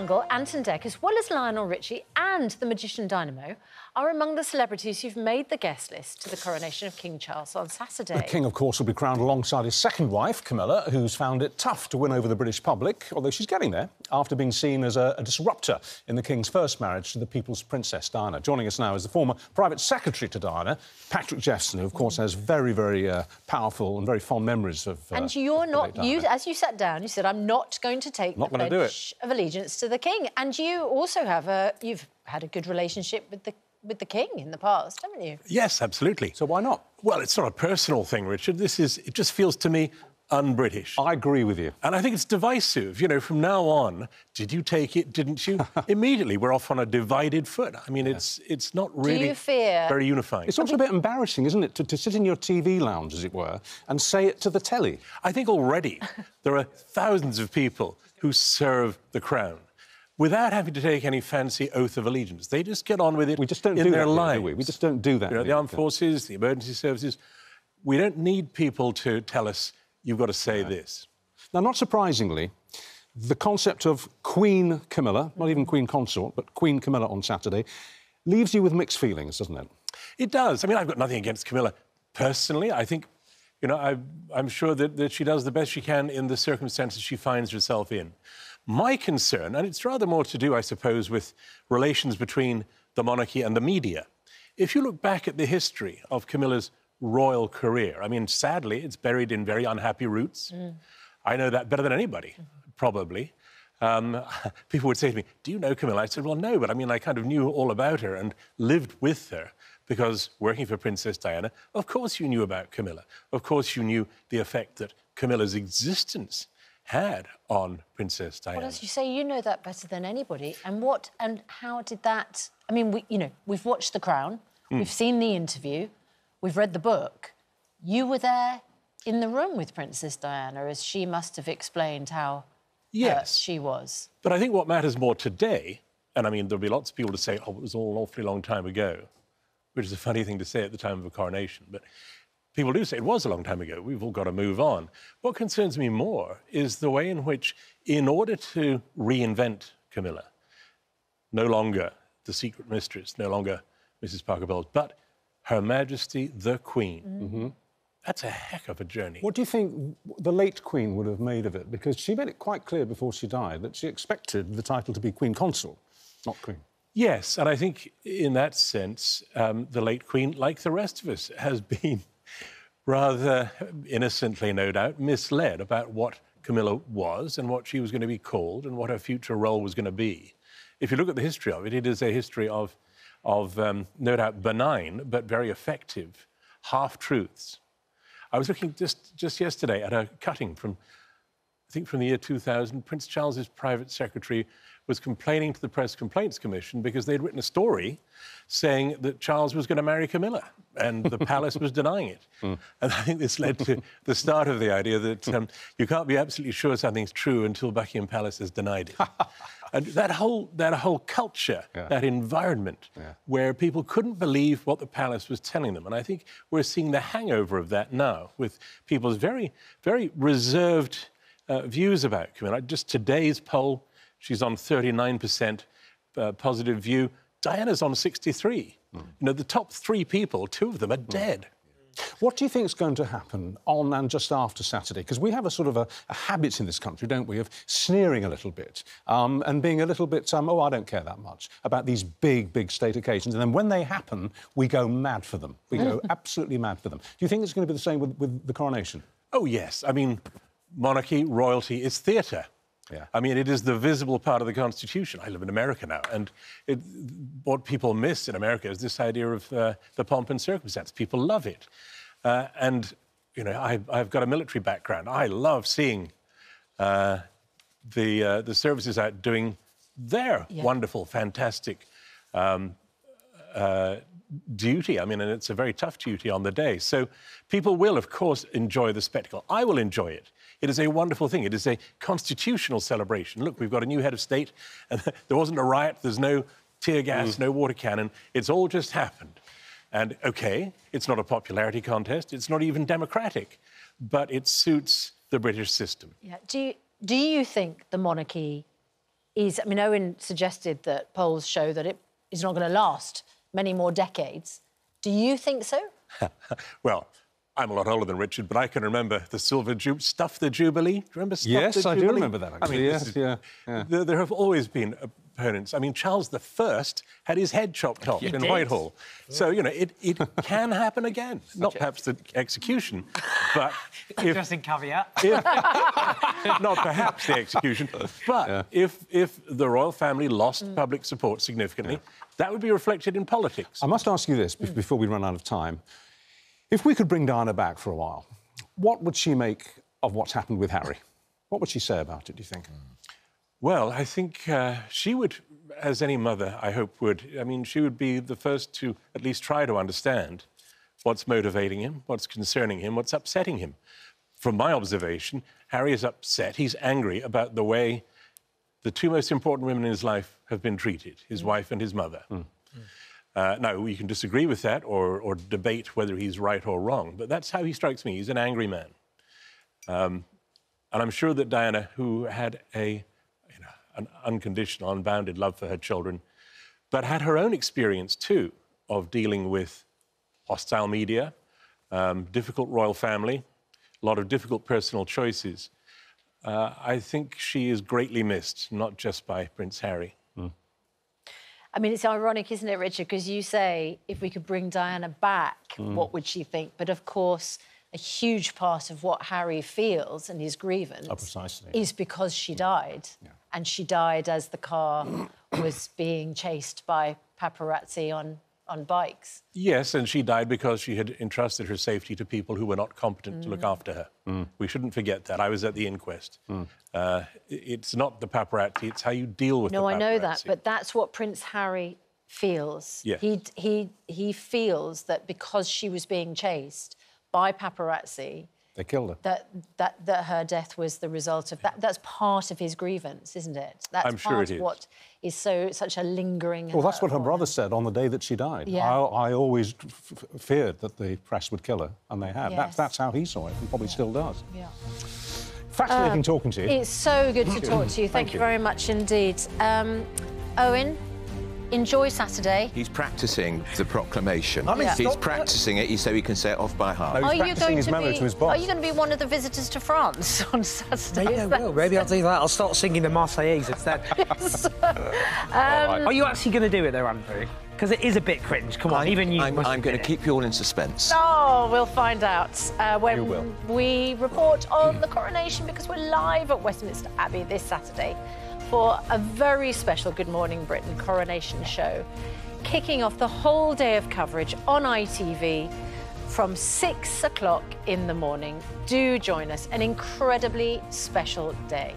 Jungle, Ant and Dec, as well as Lionel Richie and the magician Dynamo, are among the celebrities who've made the guest list to the coronation of King Charles on Saturday. The King, of course, will be crowned alongside his second wife, Camilla, who's found it tough to win over the British public, although she's getting there, after being seen as a, a disruptor in the King's first marriage to the People's Princess Diana. Joining us now is the former private secretary to Diana, Patrick Jephson, who, of course, has very, very uh, powerful and very fond memories of. Uh, and you're not, you, as you sat down, you said, I'm not going to take not the pledge of allegiance to the King. And you also have a, you've had a good relationship with the with the king in the past, haven't you? Yes, absolutely. So why not? Well, it's not a personal thing, Richard. This is, it just feels to me un-British. I agree with you. And I think it's divisive. You know, from now on, did you take it, didn't you? Immediately, we're off on a divided foot. I mean, yeah. it's it's not really very unifying. It's also a bit embarrassing, isn't it, to, to sit in your TV lounge, as it were, and say it to the telly? I think already there are thousands of people who serve the crown without having to take any fancy oath of allegiance. They just get on with it we just don't in do their that, lives. Do we? we just don't do that. You know, the armed forces, the emergency services. We don't need people to tell us, you've got to say this. Now, not surprisingly, the concept of Queen Camilla, not even Queen Consort, but Queen Camilla on Saturday, leaves you with mixed feelings, doesn't it? It does. I mean, I've got nothing against Camilla personally. I think, you know, I, am sure that, that she does the best she can in the circumstances she finds herself in. My concern, and it's rather more to do, I suppose, with relations between the monarchy and the media. If you look back at the history of Camilla's royal career, I mean, sadly, it's buried in very unhappy roots. Mm. I know that better than anybody, mm-hmm. probably. Um, people would say to me, Do you know Camilla? I said, Well, no, but I mean, I kind of knew all about her and lived with her because working for Princess Diana, of course you knew about Camilla. Of course you knew the effect that Camilla's existence had on Princess Diana. Well, as you say, you know that better than anybody. And what and how did that? I mean, we, you know, we've watched The Crown, mm. we've seen the interview, we've read the book. You were there in the room with Princess Diana, as she must have explained how yes. she was. But I think what matters more today, and I mean, there'll be lots of people to say, "Oh, it was all an awfully long time ago," which is a funny thing to say at the time of a coronation, but people do say it was a long time ago. We've all got to move on. What concerns me more is the way in which, in order to reinvent Camilla, no longer the secret mistress, no longer Mrs. Parker Bowles, but Her Majesty the Queen. Mm-hmm. That's a heck of a journey. What do you think the late Queen would have made of it? Because she made it quite clear before she died that she expected the title to be Queen Consort, not Queen. Yes, and I think in that sense, um, the late Queen, like the rest of us, has been rather innocently, no doubt, misled about what Camilla was and what she was going to be called and what her future role was going to be. If you look at the history of it, it is a history of, of um, no doubt benign but very effective half truths. I was looking just, just yesterday at a cutting from, I think, from the year 2000. Prince Charles's private secretary was complaining to the Press Complaints Commission because they'd written a story saying that Charles was going to marry Camilla and the palace was denying it. Mm. And I think this led to the start of the idea that um, you can't be absolutely sure something's true until Buckingham Palace has denied it. and that whole, that whole culture, yeah. that environment yeah. where people couldn't believe what the palace was telling them. And I think we're seeing the hangover of that now with people's very, very reserved uh, views about Camilla. Just today's poll She's on 39% uh, positive view. Diana's on 63. Mm. You know, the top three people, two of them are mm. dead. What do you think is going to happen on and just after Saturday? Because we have a sort of a, a, habit in this country, don't we, of sneering a little bit um, and being a little bit, um, oh, I don't care that much about these big, big state occasions. And then when they happen, we go mad for them. We go absolutely mad for them. Do you think it's going to be the same with, with the coronation? Oh, yes. I mean, monarchy, royalty is theatre. Yeah. I mean, it is the visible part of the Constitution. I live in America now, and it, what people miss in America is this idea of uh, the pomp and circumstance. People love it. Uh, and, you know, I, have got a military background. I love seeing uh, the, uh, the services out doing their yeah. wonderful, fantastic um, uh, duty. I mean, and it's a very tough duty on the day. So people will, of course, enjoy the spectacle. I will enjoy it. It is a wonderful thing. It is a constitutional celebration. Look, we've got a new head of state, and there wasn't a riot, there's no tear gas, mm. no water cannon. It's all just happened. And OK, it's not a popularity contest, it's not even democratic, but it suits the British system. Yeah. Do you, do you think the monarchy is, I mean, Owen suggested that polls show that it is not going to last many more decades. Do you think so? well, I'm a lot older than Richard, but I can remember the Silver Jubilee, Stuff the Jubilee. Do you remember Stuff yes, the I do remember that. Actually. I mean, yes, is, yeah, yeah. There, there, have always been opponents. I mean, Charles I had his head chopped off in did. Whitehall. So, you know, it, it can happen again. Not perhaps the execution, but if, Interesting caveat. if, not perhaps the execution, but Yeah. if if the royal family lost mm. public support significantly, that would be reflected in politics. I must ask you this be- mm. before we run out of time. If we could bring Diana back for a while, what would she make of what's happened with Harry? What would she say about it, do you think? Mm. Well, I think uh, she would, as any mother, I hope would. I mean, she would be the first to at least try to understand what's motivating him, what's concerning him, what's upsetting him. From my observation, Harry is upset. He's angry about the way the two most important women in his life have been treated his wife and his mother. Uh, now, we can disagree with that or, or debate whether he's right or wrong, but that's how he strikes me. He's an angry man. Um, and I'm sure that Diana, who had a, you an unconditional, unbounded love for her children, but had her own experience too of dealing with hostile media, um, difficult royal family, a lot of difficult personal choices. Uh, I think she is greatly missed, not just by Prince Harry. I mean, it's ironic, isn't it, Richard? Because you say if we could bring Diana back, Mm. what would she think? But of course, a huge part of what Harry feels and his grievance Oh, precisely. is because she died. And she died as the car was being chased by paparazzi on, on bikes. Yes, and she died because she had entrusted her safety to people who were not competent to Mm. look after her. We shouldn't forget that. I was at the inquest. Uh, it's not the paparazzi, it's how you deal with No, the I know that, but that's what Prince Harry feels. Yeah. He, he, he feels that because she was being chased by paparazzi, They killed her. that, that, that her death was the result of that. That's part of his grievance, isn't it? That's I'm sure part it of is. what is so such a lingering. Well, that's what her brother said on the day that she died. Yeah. I, I always feared that the press would kill her, and they have. Yes. That's, that's how he saw it, and probably still does. Yeah. Fascinating talking to you. It's so good to talk to you. Thank, you. very much indeed. Um, Owen, enjoy Saturday. He's practicing the proclamation. I mean, Yeah. He's practicing it so he can say it off by heart. No, Are you going his to be? to his boss. Are you going to be one of the visitors to France on Saturday? Maybe I will. Maybe I'll do that. I'll start singing the Marseillaise instead. Are you actually going to do it though, Andrew? Because it is a bit cringe. Come on, even you. I'm, I'm going to keep you all in suspense. Oh, we'll find out uh, when we report on the coronation because we're live at Westminster Abbey this Saturday for a very special Good Morning Britain coronation show, kicking off the whole day of coverage on ITV from six o'clock in the morning. Do join us, an incredibly special day.